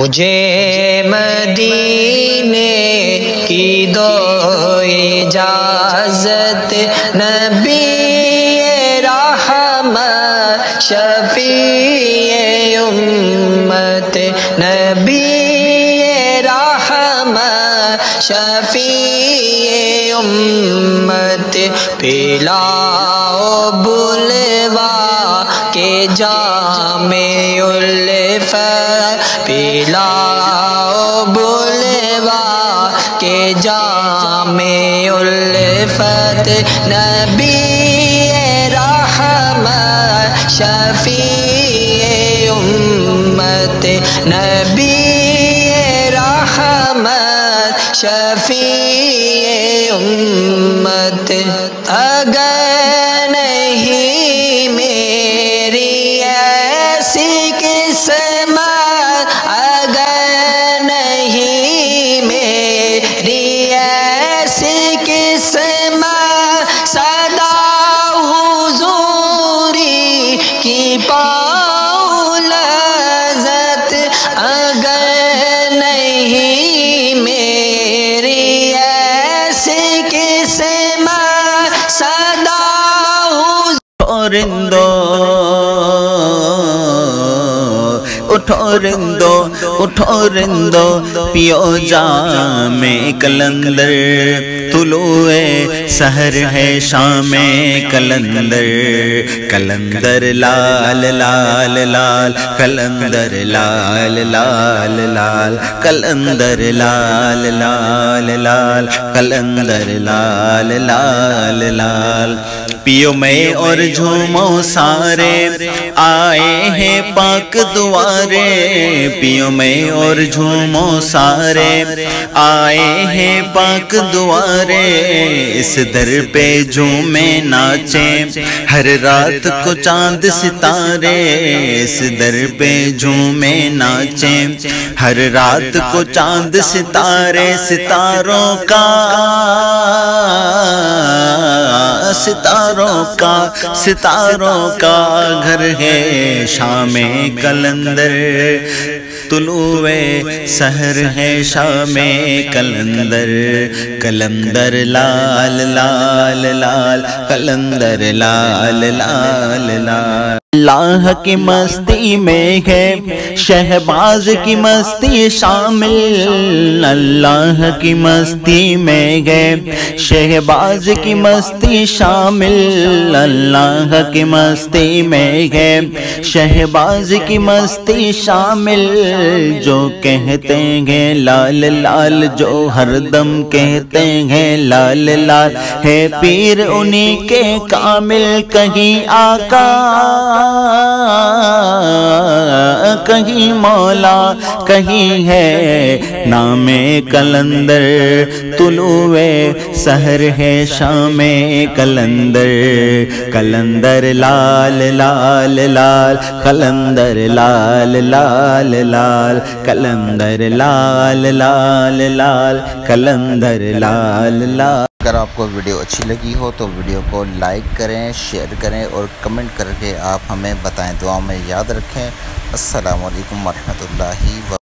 मुझे मदीने की दो इजाज़त, नबी रहम शफी उम्मत, नबी रहम शफी उम्मत। पिलाओ बुलवा के जामे उल्फ पिलाओ बुलवा के जामे उल्फत नबी रहम शफी उम्मत नबी रहम शफी उम्मत। अगर की पाओ लजत अगर नहीं मेरी ऐसी किस्मत सदा हुजूरी रिंदो उठो रिंदो। उठो रिंदो पियो जामे कलंदर। तुलुए सहर है शाम कलंदर। कलंदर लाल लाल लाल, कलंदर लाल लाल लाल। कलंदर लाल लाल लाल, कलंदर लाल लाल लाल। पियो में और झूमो सारे, आए हैं पाक दुआरे। पियो में और झूमो सारे आए हैं पाक दुआरे। इस दर पे झूमे नाचे, हर रात को चाँद सितारे। इस दर पे झूमे नाचे, हर रात को चाँद सितारे। सितारों का सितारों का सितारों का घर है शाम कलंदर। तुलुए सहर है शाम कलंदर। कलंदर लाल लाल लाल। कलंदर लाल लाल लाल। अल्लाह की मस्ती में है शहबाज की मस्ती शामिल। अल्लाह की मस्ती में है शहबाज की मस्ती शामिल। अल्लाह की मस्ती में है शहबाज की मस्ती शामिल। जो कहते हैं लाल लाल जो हरदम कहते हैं लाल लाल है पीर उन्हीं के कामिल। कहीं आका कहीं मौला, कहीं है नामे कलंदर। तुलुए सहर है शाम कलंदर। कलंदर लाल लाल लाल। कलंदर लाल लाल लाल। कलंदर लाल लाल लाल। कलंदर लाल लाल। अगर आपको वीडियो अच्छी लगी हो तो वीडियो को लाइक करें, शेयर करें और कमेंट करके आप हमें बताएँ दुआ में याद रखें। वालेकुम वरहमतुल्लाहि व